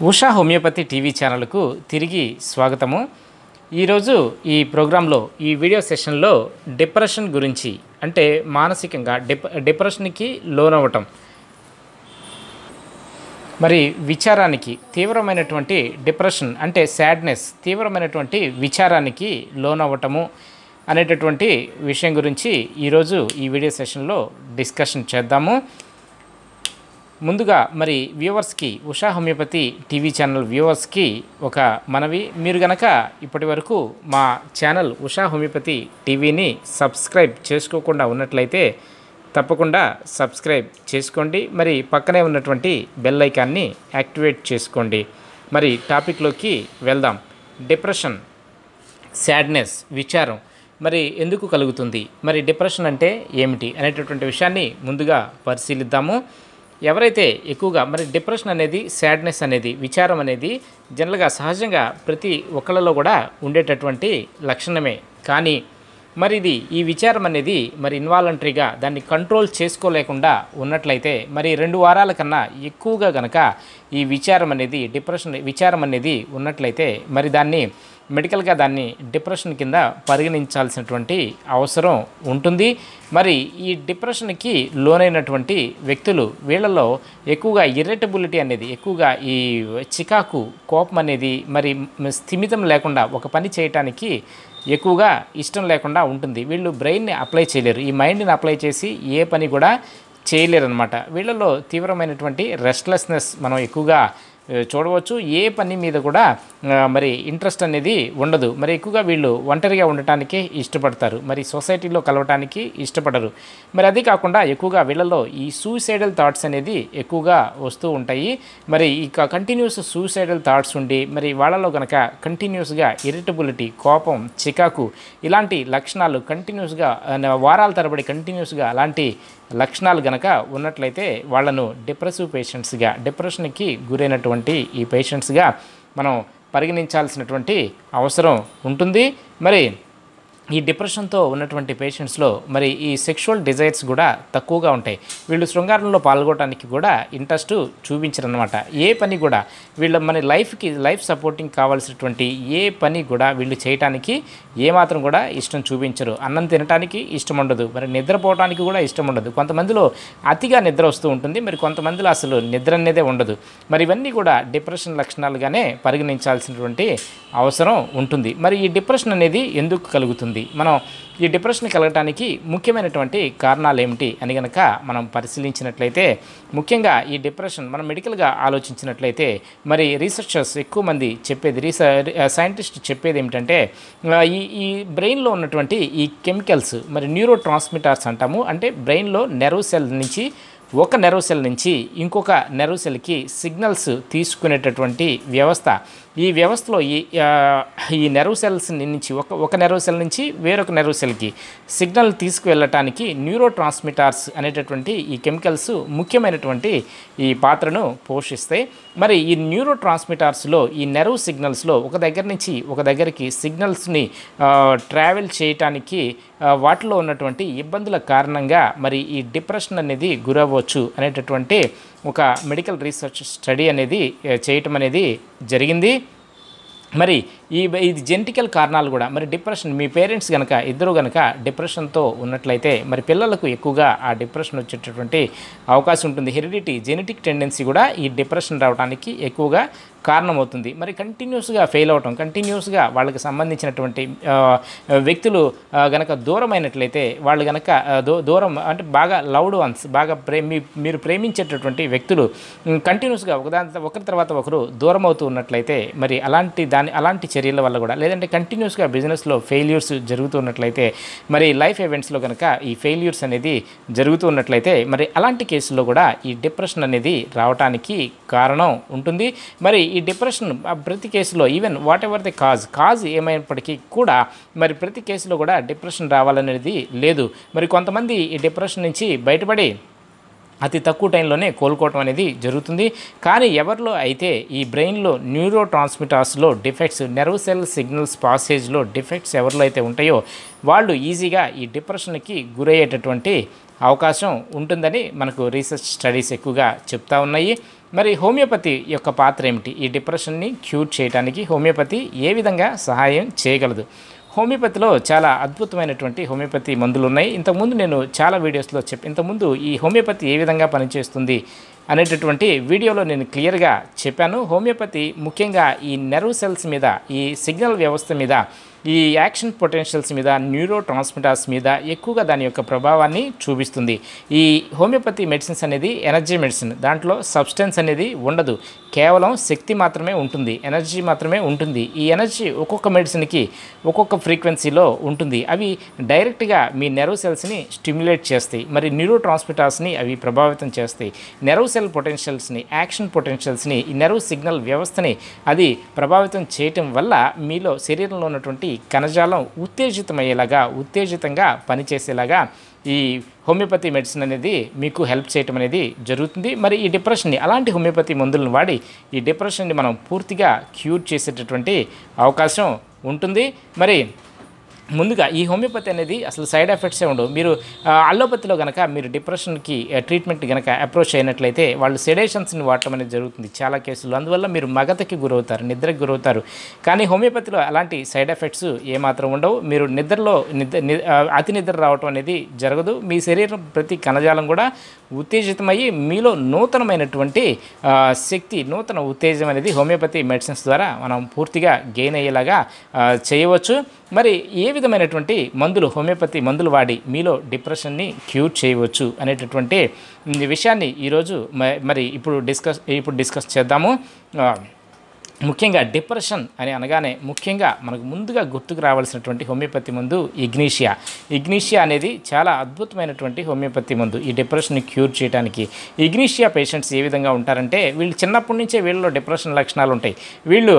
Usha homeopathy TV ఛానల్కు తిరిగి స్వాగతము. ఈరోజు ఈ ప్రోగ్రాంలో ఈ వీడియో సెషన్లో డిప్రెషన్ గురించి అంటే మానసికంగా డిప్ డిప్రెషన్కి లోనవ్వటం. మరి విచారానికి తీవ్రమైనటువంటి డిప్రెషన్ అంటే సాడ్నెస్ తీవ్రమైనటువంటి విచారానికి లోనవ్వటము అనేటటువంటి విషయం గురించి ఈరోజు ఈ వీడియో సెషన్లో డిస్కషన్ చేద్దాము. ముందుగా మరి వ్యూవర్స్కి ఉషా హోమియోపతి టీవీ ఛానల్ వ్యూవర్స్కి ఒక మనవి. మీరు గనక ఇప్పటి వరకు మా ఛానల్ ఉషా హోమియోపతి టీవీని సబ్స్క్రైబ్ చేసుకోకుండా ఉన్నట్లయితే తప్పకుండా సబ్స్క్రైబ్ చేసుకోండి. మరి పక్కనే ఉన్నటువంటి బెల్ ఐకాన్ని యాక్టివేట్ చేసుకోండి. మరి టాపిక్లోకి వెళ్దాం. డిప్రెషన్ సాడ్నెస్ విచారం మరి ఎందుకు కలుగుతుంది? మరి డిప్రెషన్ అంటే ఏమిటి అనేటటువంటి విషయాన్ని ముందుగా పరిశీలిద్దాము. ఎవరైతే ఎక్కువగా మరి డిప్రెషన్ అనేది సాడ్నెస్ అనేది విచారం అనేది జనరల్గా సహజంగా ప్రతి ఒక్కళ్ళలో కూడా ఉండేటటువంటి లక్షణమే. కానీ మరి ఇది ఈ విచారం అనేది మరి ఇన్వాలంటరీగా దాన్ని కంట్రోల్ చేసుకోలేకుండా ఉన్నట్లయితే మరి రెండు వారాల కన్నా ఎక్కువగా గనక ఈ విచారం అనేది డిప్రెషన్ విచారం అనేది ఉన్నట్లయితే మరి దాన్ని మెడికల్గా దాన్ని డిప్రెషన్ కింద పరిగణించాల్సినటువంటి అవసరం ఉంటుంది. మరి ఈ డిప్రెషన్కి లోనైనటువంటి వ్యక్తులు వీళ్ళలో ఎక్కువగా ఇరిటబిలిటీ అనేది ఎక్కువగా ఈ చికాకు కోపం అనేది మరి స్థిమితం లేకుండా ఒక పని చేయటానికి ఎక్కువగా ఇష్టం లేకుండా ఉంటుంది. వీళ్ళు బ్రెయిన్ని అప్లై చేయలేరు. ఈ మైండ్ని అప్లై చేసి ఏ పని కూడా చేయలేరు అనమాట వీళ్ళలో తీవ్రమైనటువంటి రెస్ట్లెస్నెస్ మనం ఎక్కువగా చూడవచ్చు. ఏ పని మీద కూడా మరి ఇంట్రెస్ట్ అనేది ఉండదు. మరి ఎక్కువగా వీళ్ళు ఒంటరిగా ఉండటానికే ఇష్టపడతారు. మరి సొసైటీలో కలవటానికి ఇష్టపడరు. మరి అది కాకుండా ఎక్కువగా వీళ్ళలో ఈ సూసైడల్ థాట్స్ అనేది ఎక్కువగా వస్తూ ఉంటాయి. మరి ఇక కంటిన్యూస్ సూసైడల్ థాట్స్ ఉండి మరి వాళ్ళలో కనుక కంటిన్యూస్గా ఇరిటబిలిటీ కోపం చికాకు ఇలాంటి లక్షణాలు కంటిన్యూస్గా వారాల తరబడి కంటిన్యూస్గా అలాంటి లక్షణాలు గనక ఉన్నట్లయితే వాళ్ళను డిప్రెసివ్ పేషెంట్స్గా డిప్రెషన్కి గురైనటువంటి ఈ పేషెంట్స్గా మనం పరిగణించాల్సినటువంటి అవసరం ఉంటుంది. మరి ఈ డిప్రెషన్తో ఉన్నటువంటి పేషెంట్స్లో మరి ఈ సెక్షువల్ డిజైర్స్ కూడా తక్కువగా ఉంటాయి. వీళ్ళు శృంగారంలో పాల్గొనడానికి కూడా ఇంట్రెస్ట్ చూపించరనమాట ఏ పని కూడా వీళ్ళ మన లైఫ్కి లైఫ్ సపోర్టింగ్ కావాల్సినటువంటి ఏ పని కూడా వీళ్ళు చేయటానికి ఏమాత్రం కూడా ఇష్టం చూపించరు. అన్నం తినడానికి ఇష్టం ఉండదు. మరి నిద్రపోవడానికి కూడా ఇష్టం ఉండదు. కొంతమందిలో అతిగా నిద్ర వస్తూ ఉంటుంది. మరి కొంతమందిలో అసలు నిద్ర అనేదే ఉండదు. మరి ఇవన్నీ కూడా డిప్రెషన్ లక్షణాలుగానే పరిగణించాల్సినటువంటి అవసరం ఉంటుంది. మరి ఈ డిప్రెషన్ అనేది ఎందుకు కలుగుతుంది? మనం ఈ డిప్రెషన్ కలగటానికి ముఖ్యమైనటువంటి కారణాలు ఏమిటి అని కనుక మనం పరిశీలించినట్లయితే ముఖ్యంగా ఈ డిప్రెషన్ మనం మెడికల్గా ఆలోచించినట్లయితే మరి రీసెర్చర్స్ ఎక్కువ మంది చెప్పేది రీసె సైంటిస్ట్ చెప్పేది ఏమిటంటే ఈ ఈ బ్రెయిన్లో ఉన్నటువంటి ఈ కెమికల్స్ మరి న్యూరో ట్రాన్స్మిటర్స్ అంటాము అంటే బ్రెయిన్లో నెర్వ్ సెల్ నుంచి ఒక నెర్వ్ సెల్ నుంచి ఇంకొక నెర్వ్ సెల్కి సిగ్నల్స్ తీసుకునేటటువంటి వ్యవస్థ. ఈ వ్యవస్థలో ఈ ఈ నెర్వ్ సెల్స్ నుంచి ఒక ఒక నెర్వ్ సెల్ నుంచి వేరొక నెర్వ్ సెల్కి సిగ్నల్ తీసుకువెళ్ళటానికి న్యూరో ట్రాన్స్మిటార్స్ అనేటటువంటి ఈ కెమికల్స్ ముఖ్యమైనటువంటి ఈ పాత్రను పోషిస్తాయి. మరి ఈ న్యూరో ట్రాన్స్మిటార్స్లో ఈ నెర్వ్ సిగ్నల్స్లో ఒక దగ్గర నుంచి ఒక దగ్గరికి సిగ్నల్స్ని ట్రావెల్ చేయటానికి వాటిలో ఉన్నటువంటి ఇబ్బందుల కారణంగా మరి ఈ డిప్రెషన్ అనేది గురవ్వచ్చు అనేటటువంటి ఒక మెడికల్ రీసెర్చ్ స్టడీ అనేది చేయటం అనేది జరిగింది. మరి ఈ ఇది జెనటికల్ కారణాలు కూడా. మరి డిప్రెషన్ మీ పేరెంట్స్ కనుక ఇద్దరు కనుక డిప్రెషన్తో ఉన్నట్లయితే మరి పిల్లలకు ఎక్కువగా ఆ డిప్రెషన్ వచ్చేటటువంటి అవకాశం ఉంటుంది. హెరిడిటీ జెనెటిక్ టెండెన్సీ కూడా ఈ డిప్రెషన్ రావడానికి ఎక్కువగా కారణమవుతుంది. మరి కంటిన్యూస్గా ఫెయిల్ అవటం కంటిన్యూస్గా వాళ్ళకి సంబంధించినటువంటి వ్యక్తులు ఆ, గనక దూరమైనట్లయితే వాళ్ళు గనక దూరం అంటే బాగా లౌడ్ వన్స్ బాగా ప్రేమి మీరు ప్రేమించేటటువంటి వ్యక్తులు కంటిన్యూస్గా ఒకదాని ఒకరి తర్వాత ఒకరు దూరం అవుతూ ఉన్నట్లయితే మరి అలాంటి దాని అలాంటి చర్యల వల్ల కూడా. లేదంటే కంటిన్యూస్గా బిజినెస్లో ఫెయిల్యూర్స్ జరుగుతున్నట్లయితే మరి లైఫ్ ఈవెంట్స్లో కనుక ఈ ఫెయిల్యూర్స్ అనేది జరుగుతున్నట్లయితే మరి అలాంటి కేసుల్లో కూడా ఈ డిప్రెషన్ అనేది రావడానికి కారణం ఉంటుంది. మరి ఈ డిప్రెషన్ ఆ ప్రతి కేసులో even whatever the cause cause ఏమైనప్పటికీ కూడా మరి ప్రతి కేసులో కూడా డిప్రెషన్ రావాలనేది లేదు. మరి కొంతమంది ఈ డిప్రెషన్ నుంచి బయటపడి అతి తక్కువ టైంలోనే కోలుకోవటం అనేది జరుగుతుంది. కానీ ఎవరిలో అయితే ఈ బ్రెయిన్లో న్యూరో ట్రాన్స్మిటర్స్లో డిఫెక్ట్స్ నెర్వ్ సెల్ సిగ్నల్స్ పాసేజ్లో డిఫెక్ట్స్ ఎవరిలో అయితే ఉంటాయో వాళ్ళు ఈజీగా ఈ డిప్రెషన్కి గురయ్యేటటువంటి అవకాశం ఉంటుందని మనకు రీసెర్చ్ స్టడీస్ ఎక్కువగా చెప్తా ఉన్నాయి. మరి హోమియోపతి యొక్క పాత్ర ఏమిటి? ఈ డిప్రెషన్ని క్యూర్ చేయడానికి హోమియోపతి ఏ విధంగా సహాయం చేయగలదు? హోమియోపతిలో చాలా అద్భుతమైనటువంటి హోమియోపతి మందులు ఉన్నాయి. ఇంతకుముందు నేను చాలా వీడియోస్లో చెప్పి ఇంతకుముందు ఈ హోమియోపతి ఏ విధంగా పనిచేస్తుంది అనేటటువంటి వీడియోలో నేను క్లియర్గా చెప్పాను. హోమియోపతి ముఖ్యంగా ఈ నెర్వ్ సెల్స్ మీద ఈ సిగ్నల్ వ్యవస్థ మీద ఈ యాక్షన్ పొటెన్షియల్స్ మీద న్యూరో ట్రాన్స్మిటర్స్ మీద ఎక్కువగా దాని యొక్క ప్రభావాన్ని చూపిస్తుంది. ఈ హోమియోపతి మెడిసిన్స్ అనేది ఎనర్జీ మెడిసిన్. దాంట్లో సబ్స్టెన్స్ అనేది ఉండదు. కేవలం శక్తి మాత్రమే ఉంటుంది. ఎనర్జీ మాత్రమే ఉంటుంది. ఈ ఎనర్జీ ఒక్కొక్క మెడిసిన్కి ఒక్కొక్క ఫ్రీక్వెన్సీలో ఉంటుంది. అవి డైరెక్ట్గా మీ నెర్వ్ సెల్స్ని స్టిమ్యులేట్ చేస్తాయి. మరి న్యూరో ట్రాన్స్మిటర్స్ని అవి ప్రభావితం చేస్తాయి. నెర్వ్ సెల్ పొటెన్షియల్స్ని యాక్షన్ పొటెన్షియల్స్ని ఈ నెర్వ్ సిగ్నల్ వ్యవస్థని అది ప్రభావితం చేయటం వల్ల మీలో శరీరంలో ఉన్నటువంటి కణజాలం ఉత్తేజితమయ్యేలాగా ఉత్తేజితంగా పనిచేసేలాగా ఈ హోమియోపతి మెడిసిన్ అనేది మీకు హెల్ప్ చేయటం అనేది జరుగుతుంది. మరి ఈ డిప్రెషన్ని అలాంటి హోమియోపతి మందులను వాడి ఈ డిప్రెషన్ని మనం పూర్తిగా క్యూర్ చేసేటటువంటి అవకాశం ఉంటుంది. మరి ముందుగా ఈ హోమియోపతి అనేది అసలు సైడ్ ఎఫెక్ట్సే ఉండవు. మీరు అల్లోపతిలో కనుక మీరు డిప్రెషన్కి ట్రీట్మెంట్ కనుక అప్రోచ్ అయినట్లయితే వాళ్ళు సెడేషన్స్ని వాడటం అనేది జరుగుతుంది చాలా కేసులు అందువల్ల మీరు మగతకి గురవుతారు నిద్రకు గురవుతారు. కానీ హోమియోపతిలో అలాంటి సైడ్ ఎఫెక్ట్స్ ఏమాత్రం ఉండవు. మీరు నిద్రలో నిద్ర అతి నిద్ర రావటం అనేది జరగదు. మీ శరీరం ప్రతి కణజాలం కూడా ఉత్తేజితమయ్యి మీలో నూతనమైనటువంటి శక్తి నూతన ఉత్తేజం అనేది హోమియోపతి మెడిసిన్స్ ద్వారా మనం పూర్తిగా గెయిన్ అయ్యేలాగా చేయవచ్చు. మరి ఏ విధమైనటువంటి మందులు హోమియోపతి మందులు వాడి మీలో డిప్రెషన్ని క్యూర్ చేయవచ్చు అనేటటువంటి విషయాన్ని ఈరోజు మరి ఇప్పుడు డిస్కస్ ఇప్పుడు డిస్కస్ చేద్దాము. ముఖ్యంగా డిప్రెషన్ అని అనగానే ముఖ్యంగా మనకు ముందుగా గుర్తుకు రావాల్సినటువంటి హోమియోపతి మందు ఇగ్నీషియా. ఇగ్నీషియా అనేది చాలా అద్భుతమైనటువంటి హోమియోపతి మందు. ఈ డిప్రెషన్ని క్యూర్ చేయడానికి ఇగ్నీషియా పేషెంట్స్ ఏ విధంగా ఉంటారంటే వీళ్ళు చిన్నప్పటి నుంచే వీళ్ళలో డిప్రెషన్ లక్షణాలు ఉంటాయి. వీళ్ళు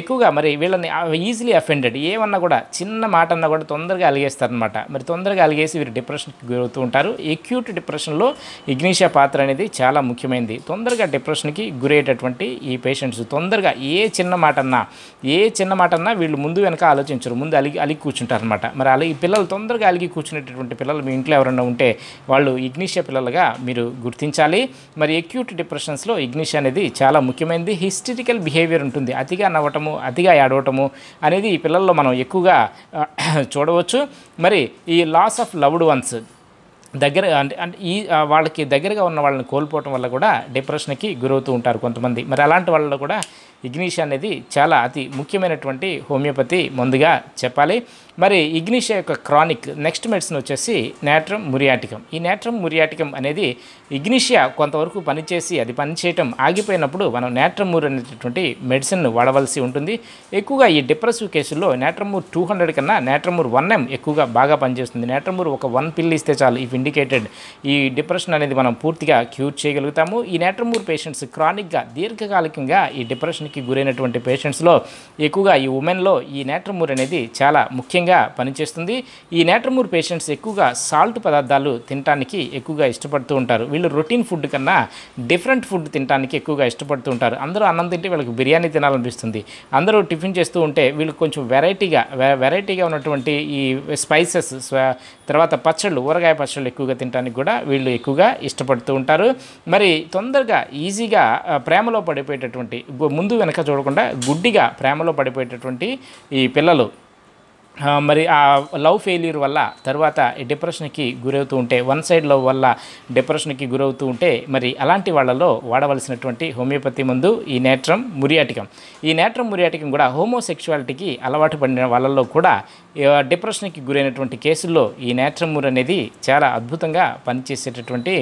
ఎక్కువగా మరి వీళ్ళని ఈజీలీ అఫెండెడ్ ఏమన్నా కూడా చిన్న మాట అన్నా కూడా తొందరగా అలిగేస్తారనమాట మరి తొందరగా అలిగేసి వీరు డిప్రెషన్కి గురవుతూ ఉంటారు. ఎక్యూట్ డిప్రెషన్లో ఇగ్నీషియా పాత్ర అనేది చాలా ముఖ్యమైనది. తొందరగా డిప్రెషన్కి గురయ్యేటటువంటి ఈ పేషెంట్స్ తొందరగా ఏ ఏ చిన్న మాట అన్నా ఏ చిన్న మాట అన్నా వీళ్ళు ముందు వెనక ఆలోచించరు. ముందు అలిగి అలిగి కూర్చుంటారు అనమాట మరి అలా ఈ పిల్లలు తొందరగా అలిగి కూర్చునేటటువంటి పిల్లలు మీ ఇంట్లో ఎవరైనా ఉంటే వాళ్ళు ఇగ్నిషియా పిల్లలుగా మీరు గుర్తించాలి. మరి ఎక్యూట్ డిప్రెషన్స్లో ఇగ్నిషియా అనేది చాలా ముఖ్యమైనది. హిస్టరికల్ బిహేవియర్ ఉంటుంది. అతిగా నవ్వటము అతిగా ఏడవటము అనేది ఈ పిల్లల్లో మనం ఎక్కువగా చూడవచ్చు. మరి ఈ లాస్ ఆఫ్ లవ్డ్ వన్స్ దగ్గర అంటే అంటే ఈ వాళ్ళకి దగ్గరగా ఉన్న వాళ్ళని కోల్పోవటం వల్ల కూడా డిప్రెషన్కి గురవుతూ ఉంటారు కొంతమంది. మరి అలాంటి వాళ్ళలో కూడా ఇగ్నీషియా అనేది చాలా అతి ముఖ్యమైనటువంటి హోమియోపతి ముందుగా చెప్పాలి. మరి ఇగ్నీషియా యొక్క క్రానిక్ నెక్స్ట్ మెడిసిన్ వచ్చేసి నేట్రమ్ మురియాటికం. ఈ నేట్రమ్ మురియాటికం అనేది ఇగ్నీషియా కొంతవరకు పనిచేసి అది పనిచేయటం ఆగిపోయినప్పుడు మనం నేట్రమూర్ అనేటటువంటి మెడిసిన్ వాడవలసి ఉంటుంది. ఎక్కువగా ఈ డిప్రెసివ్ కేసుల్లో నేట్రమూర్ టూ హండ్రెడ్ కన్నా నేట్రమూర్ వన్ ఎం ఎక్కువగా బాగా పనిచేస్తుంది. నేట్రమూర్ ఒక వన్ పిల్ ఇస్తే చాలు ఇఫ్ ఇండికేటెడ్. ఈ డిప్రెషన్ అనేది మనం పూర్తిగా క్యూర్ చేయగలుగుతాము. ఈ నేట్రమూర్ పేషెంట్స్ క్రానిక్గా దీర్ఘకాలికంగా ఈ డిప్రెషన్ డిప్రెషన్కి గురైనటువంటి పేషెంట్స్లో ఎక్కువగా ఈ ఉమెన్లో ఈ నేట్రమూర్ అనేది చాలా ముఖ్యంగా పనిచేస్తుంది. ఈ నేట్రమూర్ పేషెంట్స్ ఎక్కువగా సాల్ట్ పదార్థాలు తినడానికి ఎక్కువగా ఇష్టపడుతూ ఉంటారు. వీళ్ళు రొటీన్ ఫుడ్ కన్నా డిఫరెంట్ ఫుడ్ తినడానికి ఎక్కువగా ఇష్టపడుతూ ఉంటారు. అందరూ అన్నం తింటే వీళ్ళకి బిర్యానీ తినాలనిపిస్తుంది. అందరూ టిఫిన్ చేస్తూ ఉంటే వీళ్ళు కొంచెం వెరైటీగా వెరైటీగా ఉన్నటువంటి ఈ స్పైసెస్ తర్వాత పచ్చళ్ళు ఊరగాయ పచ్చళ్ళు ఎక్కువగా తినడానికి కూడా వీళ్ళు ఎక్కువగా ఇష్టపడుతూ ఉంటారు. మరి తొందరగా ఈజీగా ప్రేమలో పడిపోయేటటువంటి ముందు వెనక చూడకుండా గుడ్డిగా ప్రేమలో పడిపోయేటటువంటి ఈ పిల్లలు. మరి ఆ లవ్ ఫెయిల్యూర్ వల్ల తర్వాత డిప్రెషన్కి గురవుతూ ఉంటే వన్ సైడ్ లవ్ వల్ల డిప్రెషన్కి గురవుతూ ఉంటే మరి అలాంటి వాళ్ళలో వాడవలసినటువంటి హోమియోపతి మందు ఈ నేట్రం మురియాటికం. ఈ నేట్రం మురియాటికం కూడా హోమోసెక్షువాలిటీకి అలవాటు పడిన వాళ్ళల్లో కూడా డిప్రెషన్కి గురైనటువంటి కేసుల్లో ఈ నేట్రమూర్ అనేది చాలా అద్భుతంగా పనిచేసేటటువంటి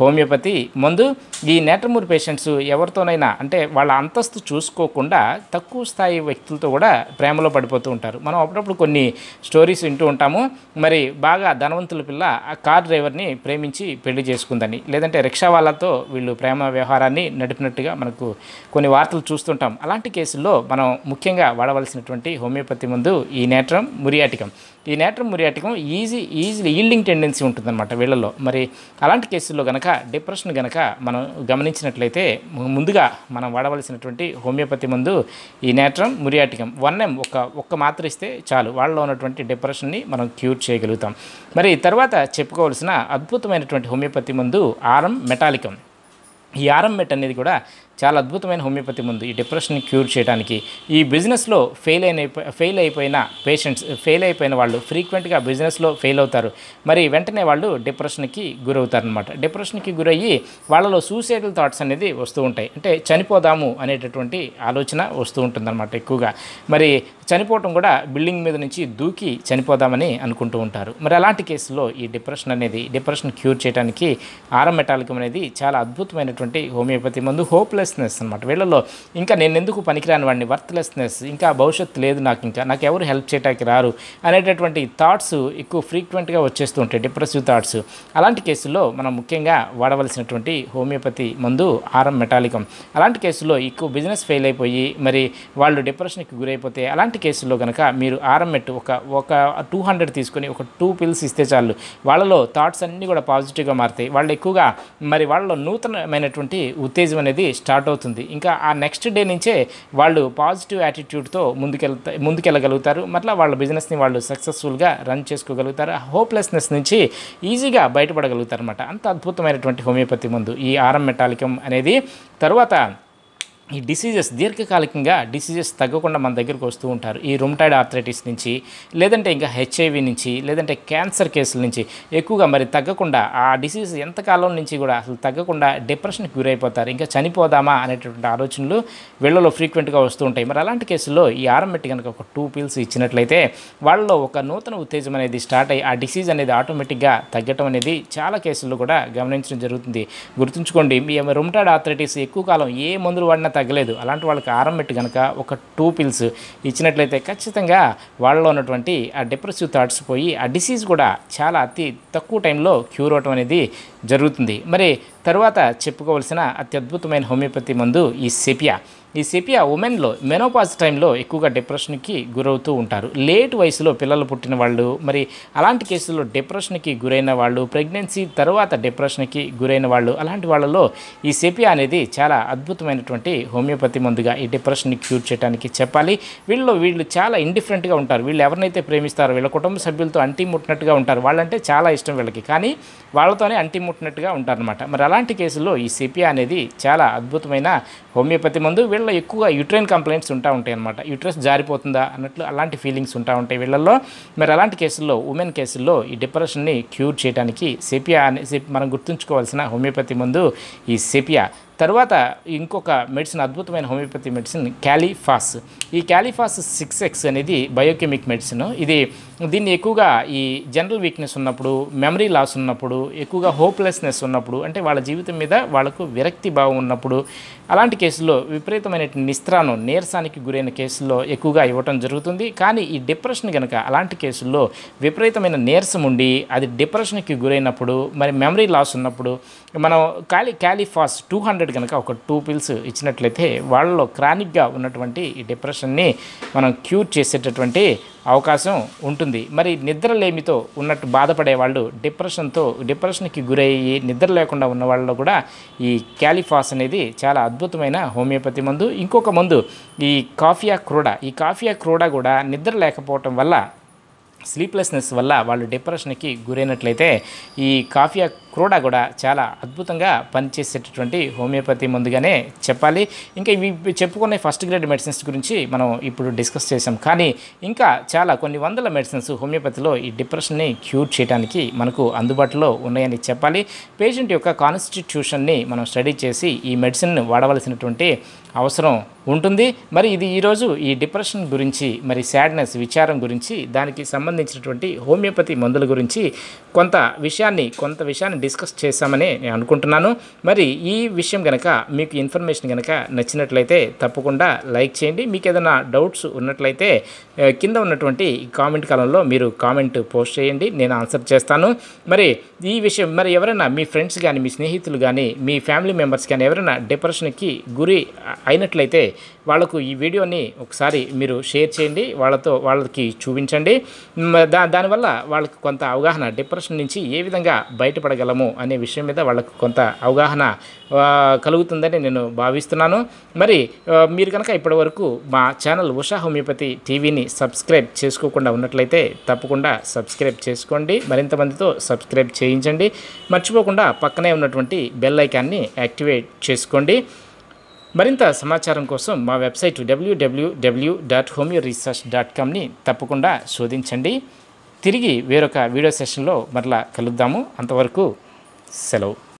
హోమియోపతి ముందు ఈ నేట్రమూర్ పేషెంట్స్ ఎవరితోనైనా అంటే వాళ్ళ అంతస్తు చూసుకోకుండా తక్కువ స్థాయి వ్యక్తులతో కూడా ప్రేమలో పడిపోతూ ఉంటారు. మనం అప్పుడప్పుడు కొన్ని స్టోరీస్ వింటూ ఉంటాము. మరి బాగా ధనవంతుల పిల్ల ఆ కార్ డ్రైవర్ని ప్రేమించి పెళ్ళి చేసుకుందని లేదంటే రిక్షా వాళ్ళతో వీళ్ళు ప్రేమ వ్యవహారాన్ని నడిపినట్టుగా మనకు కొన్ని వార్తలు చూస్తుంటాం. అలాంటి కేసుల్లో మనం ముఖ్యంగా వాడవలసినటువంటి హోమియోపతి ముందు ఈ నేట్రం మురియాటికం ఈ natrum muriaticum easy easy yielding tendency ఉంటుందన్నమాట వీళ్ళలో మరి అలాంటి కేసుల్లో గనక డిప్రెషన్ గనక మనం గమనించినట్లయితే ముందుగా మనం వాడవలసినటువంటి హోమియోపతి మందు ఈ నేట్రం మురియాటికం వన్ ఎం ఒక ఒక్క మాత్ర ఇస్తే చాలు. వాళ్ళలో ఉన్నటువంటి డిప్రెషన్ని మనం క్యూర్ చేయగలుగుతాం. మరి తర్వాత చెప్పుకోవాల్సిన అద్భుతమైనటువంటి హోమియోపతి మందు ఆరం మెటాలికం. ఈ ఆరం మెట్ అనేది కూడా చాలా అద్భుతమైన హోమియోపతి ముందు ఈ డిప్రెషన్ని క్యూర్ చేయడానికి. ఈ బిజినెస్లో ఫెయిల్ అయిన ఫెయిల్ అయిపోయిన పేషెంట్స్ ఫెయిల్ అయిపోయిన వాళ్ళు ఫ్రీక్వెంట్గా బిజినెస్లో ఫెయిల్ అవుతారు. మరి వెంటనే వాళ్ళు డిప్రెషన్కి గురవుతారనమాట డిప్రెషన్కి గురయ్యి వాళ్ళలో సూసైడల్ థాట్స్ అనేది వస్తూ ఉంటాయి. అంటే చనిపోదాము అనేటటువంటి ఆలోచన వస్తూ ఉంటుందన్నమాట ఎక్కువగా. మరి చనిపోవటం కూడా బిల్డింగ్ మీద నుంచి దూకి చనిపోదామని అనుకుంటూ ఉంటారు. మరి అలాంటి కేసులో ఈ డిప్రెషన్ అనేది డిప్రెషన్ క్యూర్ చేయడానికి ఆరం మెటాలికం అనేది చాలా అద్భుతమైనటువంటి హోమియోపతి మందు హోప్లెస్నెస్ అనమాట వీళ్ళలో ఇంకా నేను ఎందుకు పనికిరాని వాడిని? వర్త్లెస్నెస్ ఇంకా భవిష్యత్తు లేదు నాకు ఇంకా. నాకు ఎవరు హెల్ప్ చేయడానికి రారు అనేటటువంటి థాట్స్ ఎక్కువ ఫ్రీక్వెంట్గా వచ్చేస్తూ ఉంటాయి డిప్రెసివ్ థాట్స్ అలాంటి కేసుల్లో మనం ముఖ్యంగా వాడవలసినటువంటి హోమియోపతి మందు ఆరం మెటాలికం అలాంటి కేసుల్లో ఎక్కువ బిజినెస్ ఫెయిల్ అయిపోయి మరి వాళ్ళు డిప్రెషన్కి గురైపోతే అలాంటి కేసుల్లో కనుక మీరు ఆరం ఒక ఒక టూ హండ్రెడ్ తీసుకొని ఒక టూ పిల్స్ ఇస్తే చాలు. వాళ్ళలో థాట్స్ అన్నీ కూడా పాజిటివ్గా మారుతాయి. వాళ్ళు ఎక్కువగా మరి వాళ్ళలో నూతనమైనటువంటి ఉత్తేజం అనేది స్టార్ట్ స్టార్ట్ అవుతుంది. ఇంకా ఆ నెక్స్ట్ డే నుంచే వాళ్ళు పాజిటివ్ యాటిట్యూడ్తో ముందుకెళ్తా ముందుకెళ్ళగలుగుతారు. మళ్ళీ వాళ్ళ బిజినెస్ని వాళ్ళు సక్సెస్ఫుల్గా రన్ చేసుకోగలుగుతారు. హోప్లెస్నెస్ నుంచి ఈజీగా బయటపడగలుగుతారు అనమాట అంత అద్భుతమైనటువంటి హోమియోపతి మందు ఈ ఆరం మెటాలికం అనేది. తర్వాత ఈ డిసీజెస్ దీర్ఘకాలికంగా డిసీజెస్ తగ్గకుండా మన దగ్గరకు వస్తూ ఉంటారు. ఈ రుమటాయిడ్ ఆర్థరైటిస్ నుంచి లేదంటే ఇంకా హెచ్ఐవి నుంచి లేదంటే క్యాన్సర్ కేసుల నుంచి ఎక్కువగా మరి తగ్గకుండా ఆ డిసీజ్ ఎంతకాలం నుంచి కూడా అసలు తగ్గకుండా డిప్రెషన్కి గురైపోతారు. ఇంకా చనిపోదామా అనేటటువంటి ఆలోచనలు వీళ్ళలో ఫ్రీక్వెంట్గా వస్తూ ఉంటాయి. మరి అలాంటి కేసుల్లో ఈ ఆరంబెట్టి కనుక ఒక టూ పిల్స్ ఇచ్చినట్లయితే వాళ్ళలో ఒక నూతన ఉత్తేజం అనేది స్టార్ట్ అయ్యి ఆ డిసీజ్ అనేది ఆటోమేటిక్గా తగ్గటం అనేది చాలా కేసుల్లో కూడా గమనించడం జరుగుతుంది. గుర్తుంచుకోండి మీ రుమటాయిడ్ ఆర్థరైటిస్ ఎక్కువ కాలం ఏ మందులు వాడినా తగ్గలేదు. అలాంటి వాళ్ళకి ఆరం పెట్టి కనుక ఒక టూ పిల్స్ ఇచ్చినట్లయితే ఖచ్చితంగా వాళ్ళలో ఉన్నటువంటి ఆ డిప్రెసివ్ థాట్స్ పోయి ఆ డిసీజ్ కూడా చాలా అతి తక్కువ టైంలో క్యూర్ అవటం అనేది జరుగుతుంది. మరి తర్వాత చెప్పుకోవలసిన అత్యద్భుతమైన హోమియోపతి మందు ఈ సెపియా ఈ సెపియా ఉమెన్లో మెనోపాజ్ టైంలో ఎక్కువగా డిప్రెషన్కి గురవుతూ ఉంటారు. లేట్ వయసులో పిల్లలు పుట్టిన వాళ్ళు మరి అలాంటి కేసుల్లో డిప్రెషన్కి గురైన వాళ్ళు ప్రెగ్నెన్సీ తర్వాత డిప్రెషన్కి గురైన వాళ్ళు అలాంటి వాళ్ళలో ఈ సెపియా అనేది చాలా అద్భుతమైనటువంటి హోమియోపతి మందుగా ఈ డిప్రెషన్ని క్యూర్ చేయడానికి చెప్పాలి. వీళ్ళు వీళ్ళు చాలా ఇండిఫరెంట్గా ఉంటారు. వీళ్ళు ఎవరినైతే ప్రేమిస్తారో వీళ్ళ కుటుంబ సభ్యులతో అంటి ముట్టినట్టుగా ఉంటారు. వాళ్ళంటే చాలా ఇష్టం వీళ్ళకి. కానీ వాళ్ళతోనే అంటి ముట్టినట్టుగా ఉంటారనమాట మరి అలాంటి కేసుల్లో ఈ సెపియా అనేది చాలా అద్భుతమైన హోమియోపతి మందు. వీళ్ళ ఎక్కువగా యూట్రైన్ కంప్లైంట్స్ ఉంటా ఉంటాయి అనమాట యూట్రస్ జారిపోతుందా అన్నట్లు అలాంటి ఫీలింగ్స్ ఉంటా ఉంటాయి వీళ్ళల్లో. మరి అలాంటి కేసుల్లో ఉమెన్ కేసుల్లో ఈ డిప్రెషన్ని క్యూర్ చేయడానికి సెపియా అనే మనం గుర్తుంచుకోవాల్సిన హోమియోపతి ముందు ఈ సెపియా తర్వాత ఇంకొక మెడిసిన్ అద్భుతమైన హోమియోపతి మెడిసిన్ క్యాలిఫాస్ ఈ క్యాలిఫాస్ సిక్స్ ఎక్స్ అనేది బయోకెమిక్ మెడిసిన్ ఇది దీన్ని ఎక్కువగా ఈ జనరల్ వీక్నెస్ ఉన్నప్పుడు మెమరీ లాస్ ఉన్నప్పుడు ఎక్కువగా హోప్లెస్నెస్ ఉన్నప్పుడు అంటే వాళ్ళ జీవితం మీద వాళ్ళకు విరక్తి భావం ఉన్నప్పుడు అలాంటి కేసుల్లో విపరీతమైన నిస్త్రాను నీరసానికి గురైన కేసుల్లో ఎక్కువగా ఇవ్వటం జరుగుతుంది. కానీ ఈ డిప్రెషన్ కనుక అలాంటి కేసుల్లో విపరీతమైన నీరసం ఉండి అది డిప్రెషన్కి గురైనప్పుడు మరి మెమరీ లాస్ ఉన్నప్పుడు మనం క్యాలి క్యాలిఫాస్ టూ హండ్రెడ్ కనుక ఒక టూ పిల్స్ ఇచ్చినట్లయితే వాళ్ళలో క్రానిక్గా ఉన్నటువంటి ఈ డిప్రెషన్ని మనం క్యూర్ చేసేటటువంటి అవకాశం ఉంటుంది. మరి నిద్రలేమితో ఉన్నట్టు బాధపడే వాళ్ళు డిప్రెషన్తో డిప్రెషన్కి గురయ్యి నిద్ర లేకుండా ఉన్న వాళ్ళలో కూడా ఈ క్యాలిఫాస్ అనేది చాలా అద్భుతమైన హోమియోపతి మందు. ఇంకొక మందు ఈ కాఫియా క్రోడా. ఈ కాఫియా క్రోడా కూడా నిద్ర లేకపోవటం వల్ల స్లీప్లెస్నెస్ వల్ల వాళ్ళు డిప్రెషన్కి గురైనట్లయితే ఈ కాఫియా క్రోడా కూడా చాలా అద్భుతంగా పనిచేసేటటువంటి హోమియోపతి ముందుగానే చెప్పాలి. ఇంకా ఇవి చెప్పుకునే ఫస్ట్ గ్రేడ్ మెడిసిన్స్ గురించి మనం ఇప్పుడు డిస్కస్ చేసాం కానీ ఇంకా చాలా కొన్ని వందల మెడిసిన్స్ హోమియోపతిలో ఈ డిప్రెషన్ని క్యూర్ చేయడానికి మనకు అందుబాటులో ఉన్నాయని చెప్పాలి. పేషెంట్ యొక్క కాన్స్టిట్యూషన్ని మనం స్టడీ చేసి ఈ మెడిసిన్ వాడవలసినటువంటి అవసరం ఉంటుంది. మరి ఇది ఈరోజు ఈ డిప్రెషన్ గురించి మరి సాడ్నెస్ విచారం గురించి దానికి సంబంధించినటువంటి హోమియోపతి మందుల గురించి కొంత విషయాన్ని కొంత విషయాన్ని డిస్కస్ చేశామని నేను అనుకుంటున్నాను. మరి ఈ విషయం కనుక మీకు ఇన్ఫర్మేషన్ కనుక నచ్చినట్లయితే తప్పకుండా లైక్ చేయండి. మీకు ఏదైనా డౌట్స్ ఉన్నట్లయితే కింద ఉన్నటువంటి కామెంట్ కాలంలో మీరు కామెంట్ పోస్ట్ చేయండి. నేను ఆన్సర్ చేస్తాను. మరి ఈ విషయం మరి ఎవరైనా మీ ఫ్రెండ్స్ కానీ మీ స్నేహితులు కానీ మీ ఫ్యామిలీ మెంబర్స్ కానీ ఎవరైనా డిప్రెషన్కి గురి అయినట్లయితే వాళ్ళకు ఈ వీడియోని ఒకసారి మీరు షేర్ చేయండి. వాళ్ళతో వాళ్ళకి చూపించండి. దా దానివల్ల వాళ్ళకి కొంత అవగాహన డిప్రెషన్ నుంచి ఏ విధంగా చేయగలము అనే విషయం మీద వాళ్ళకు కొంత అవగాహన కలుగుతుందని నేను భావిస్తున్నాను. మరి మీరు కనుక ఇప్పటివరకు మా ఛానల్ ఉషా హోమియోపతి టీవీని సబ్స్క్రైబ్ చేసుకోకుండా ఉన్నట్లయితే తప్పకుండా సబ్స్క్రైబ్ చేసుకోండి. మరింత మందితో సబ్స్క్రైబ్ చేయించండి. మర్చిపోకుండా పక్కనే ఉన్నటువంటి బెల్ ఐకాన్ని యాక్టివేట్ చేసుకోండి. మరింత సమాచారం కోసం మా website WWW dot homeo research dot కామ్ని తప్పకుండా శోధించండి. తిరిగి వేరొక వీడియో సెషన్లో మరలా కలుద్దాము. అంతవరకు సెలవు